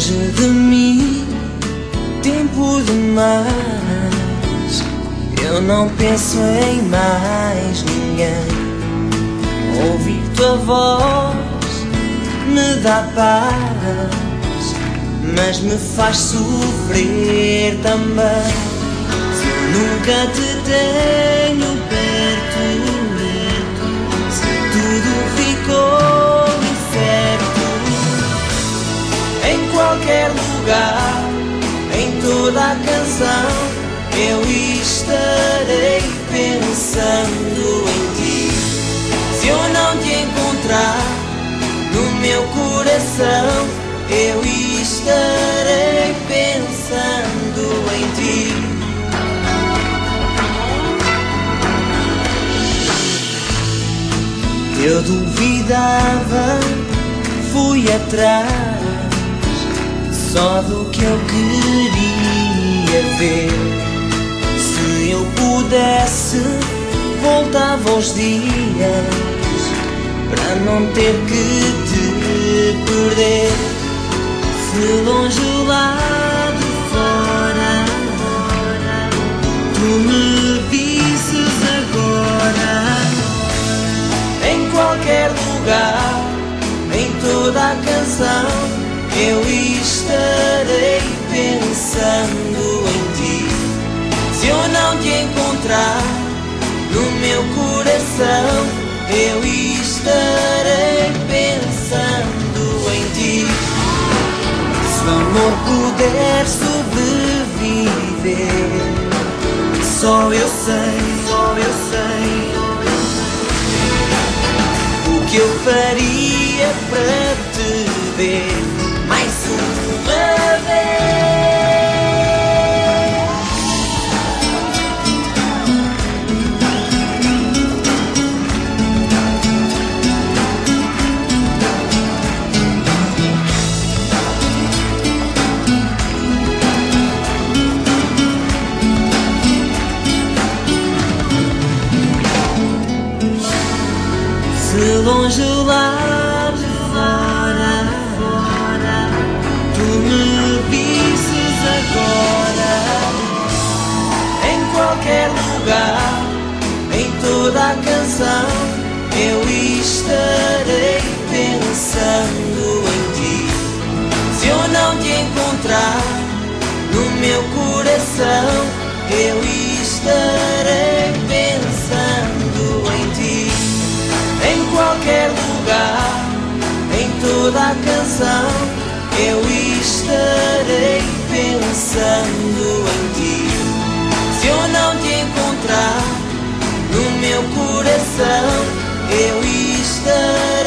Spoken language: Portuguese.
longe de mim tempo demais. Eu não penso em mais ninguém. Ouvir tua voz me dá paz, mas me faz sofrer também. Se eu nunca te tenho bem. Lugar, em toda a canção, eu estarei pensando em ti. Se eu não te encontrar no meu coração, eu estarei pensando em ti. Eu duvidava, fui atrás só do que eu queria ver. Se eu pudesse, voltava aos dias para não ter que te perder. Se longe lá de fora, tu me visses agora em qualquer lugar, em toda a canção, eu estarei pensando em ti. Se eu não te encontrar no meu coração, eu estarei pensando em ti. Se o amor puder sobreviver, só eu sei, só eu sei o que eu faria para Longe lá de fora, tu me visses agora, em qualquer lugar, em toda a canção, eu estarei pensando em ti. Se eu não te encontrar no meu coração, eu estarei toda a canção, eu estarei pensando em ti. Se eu não te encontrar no meu coração, eu estarei